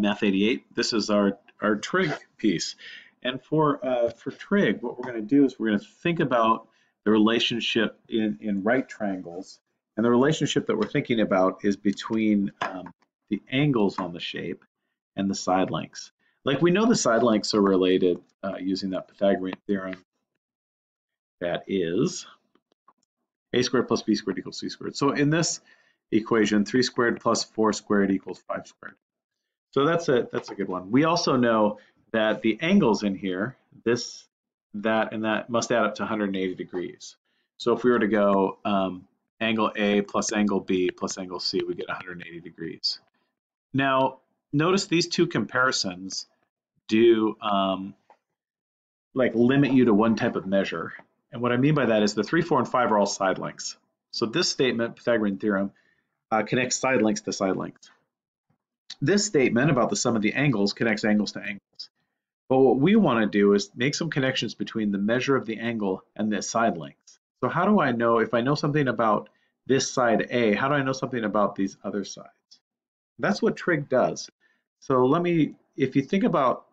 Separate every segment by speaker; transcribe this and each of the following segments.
Speaker 1: Math 88. This is our, our trig piece. And for, uh, for trig, what we're going to do is we're going to think about the relationship in, in right triangles. And the relationship that we're thinking about is between um, the angles on the shape and the side lengths. Like we know the side lengths are related uh, using that Pythagorean theorem. That is a squared plus b squared equals c squared. So in this equation, 3 squared plus 4 squared equals 5 squared. So that's a, that's a good one. We also know that the angles in here, this, that, and that must add up to 180 degrees. So if we were to go um, angle A plus angle B plus angle C, we get 180 degrees. Now, notice these two comparisons do um, like limit you to one type of measure. And what I mean by that is the 3, 4, and 5 are all side lengths. So this statement, Pythagorean theorem, uh, connects side lengths to side lengths. This statement about the sum of the angles connects angles to angles. But what we want to do is make some connections between the measure of the angle and the side lengths. So how do I know, if I know something about this side A, how do I know something about these other sides? That's what trig does. So let me, if you think about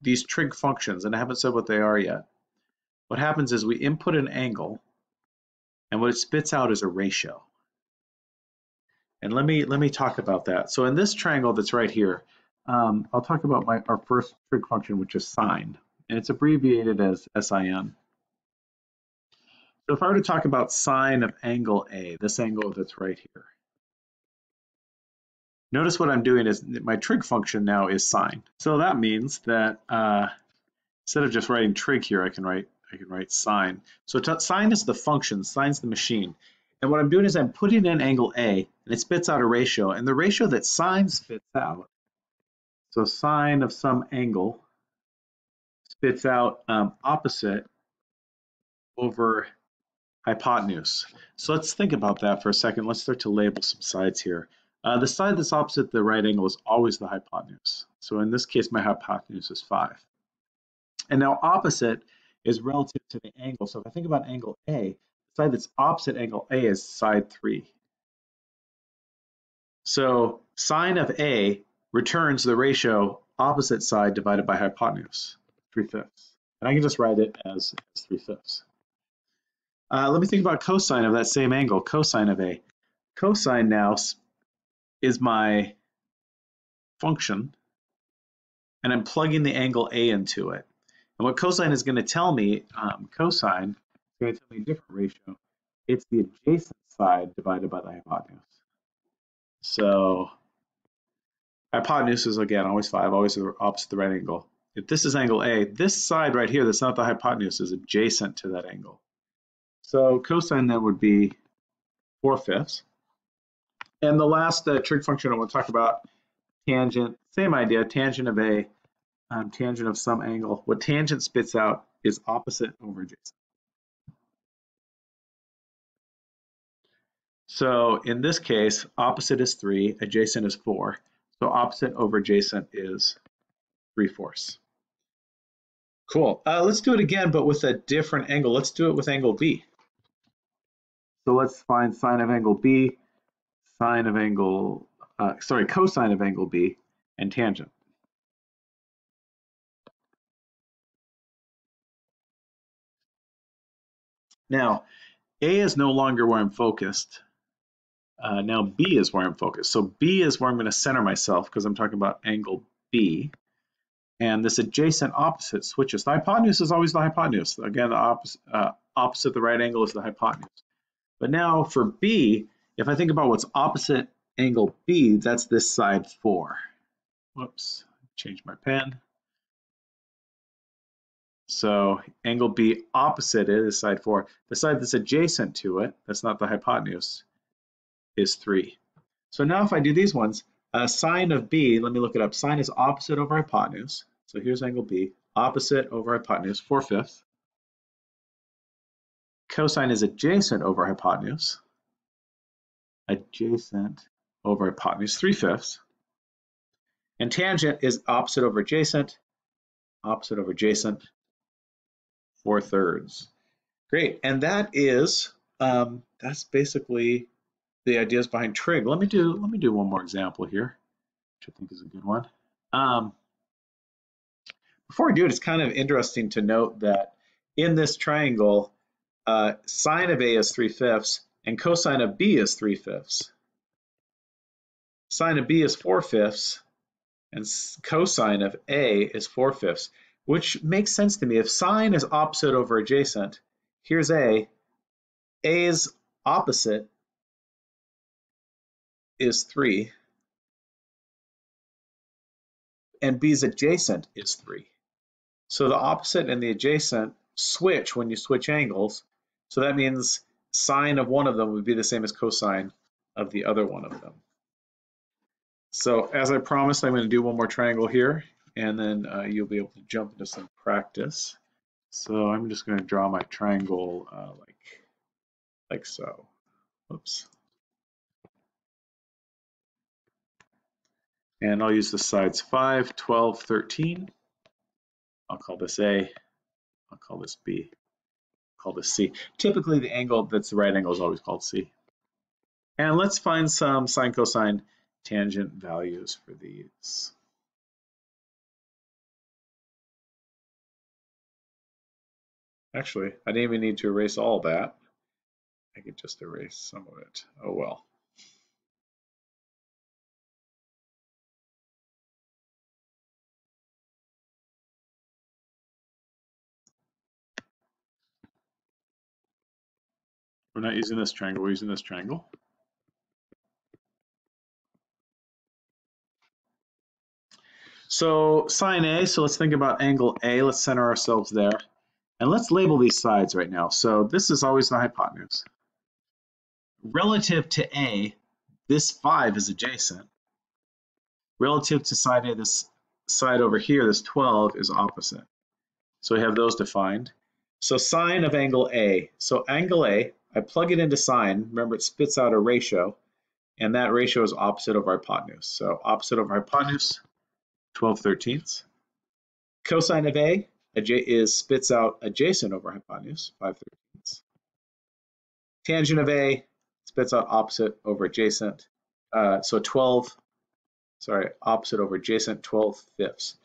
Speaker 1: these trig functions, and I haven't said what they are yet, what happens is we input an angle, and what it spits out is a ratio. And let me let me talk about that. So in this triangle that's right here, um, I'll talk about my our first trig function, which is sine, and it's abbreviated as SIN. So if I were to talk about sine of angle A, this angle that's right here, notice what I'm doing is my trig function now is sine. So that means that uh, instead of just writing trig here, I can write I can write sine. So sine is the function, sine's the machine. And what I'm doing is I'm putting in angle A, and it spits out a ratio. And the ratio that sine spits out, so sine of some angle spits out um, opposite over hypotenuse. So let's think about that for a second. Let's start to label some sides here. Uh, the side that's opposite the right angle is always the hypotenuse. So in this case, my hypotenuse is 5. And now opposite is relative to the angle. So if I think about angle A, the side that's opposite angle A is side 3. So sine of A returns the ratio opposite side divided by hypotenuse, 3 fifths. And I can just write it as, as 3 fifths. Uh, let me think about cosine of that same angle, cosine of A. Cosine now is my function, and I'm plugging the angle A into it. And what cosine is going to tell me, um, cosine is going to tell me a different ratio. It's the adjacent side divided by the hypotenuse. So hypotenuse is again always 5, always opposite the right angle. If this is angle A, this side right here that's not the hypotenuse is adjacent to that angle. So cosine then would be 4 fifths. And the last uh, trig function I want to talk about, tangent, same idea, tangent of A, um, tangent of some angle. What tangent spits out is opposite over adjacent. So in this case, opposite is 3, adjacent is 4. So opposite over adjacent is 3 fourths. Cool. Uh, let's do it again, but with a different angle. Let's do it with angle B. So let's find sine of angle B, sine of angle, uh, sorry, cosine of angle B, and tangent. Now, A is no longer where I'm focused. Uh, now B is where I'm focused. So B is where I'm going to center myself because I'm talking about angle B. And this adjacent opposite switches. The hypotenuse is always the hypotenuse. Again, the opposite, uh, opposite the right angle is the hypotenuse. But now for B, if I think about what's opposite angle B, that's this side 4. Whoops, change my pen. So angle B opposite it is side 4. The side that's adjacent to it, that's not the hypotenuse, is 3. So now if I do these ones, uh, sine of B, let me look it up. Sine is opposite over hypotenuse. So here's angle B, opposite over hypotenuse, 4 fifths. Cosine is adjacent over hypotenuse. Adjacent over hypotenuse, 3 fifths. And tangent is opposite over adjacent, opposite over adjacent, 4 thirds. Great, and that is, um, that's basically the ideas behind trig. Let me do let me do one more example here, which I think is a good one. Um, before we do it, it's kind of interesting to note that in this triangle, uh, sine of A is 3 fifths and cosine of B is 3 fifths. Sine of B is 4 fifths and cosine of A is 4 fifths, which makes sense to me. If sine is opposite over adjacent, here's A, A's opposite is 3, and B's adjacent is 3. So the opposite and the adjacent switch when you switch angles. So that means sine of one of them would be the same as cosine of the other one of them. So as I promised, I'm going to do one more triangle here, and then uh, you'll be able to jump into some practice. So I'm just going to draw my triangle uh, like, like so. Oops. And I'll use the sides 5, 12, 13. I'll call this A. I'll call this B. I'll call this C. Typically, the angle that's the right angle is always called C. And let's find some sine cosine tangent values for these. Actually, I didn't even need to erase all that. I could just erase some of it. Oh well. We're not using this triangle, we're using this triangle. So sine A, so let's think about angle A. Let's center ourselves there. And let's label these sides right now. So this is always the hypotenuse. Relative to A, this 5 is adjacent. Relative to side A, this side over here, this 12 is opposite. So we have those defined. So sine of angle A. So angle A, I plug it into sine, remember it spits out a ratio, and that ratio is opposite of hypotenuse. So opposite of hypotenuse, 12 thirteenths. Cosine of A is spits out adjacent over hypotenuse, 5 thirteenths. Tangent of A spits out opposite over adjacent, uh, so 12, sorry, opposite over adjacent, 12 fifths.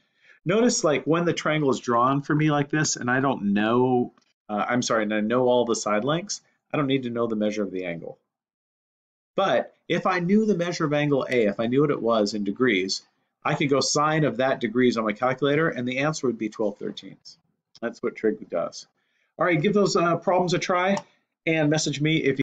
Speaker 1: Notice like when the triangle is drawn for me like this, and I don't know, uh, I'm sorry, and I know all the side lengths, I don't need to know the measure of the angle. But if I knew the measure of angle A, if I knew what it was in degrees, I could go sine of that degrees on my calculator, and the answer would be 12 thirteenths. That's what trig does. All right, give those uh, problems a try, and message me if you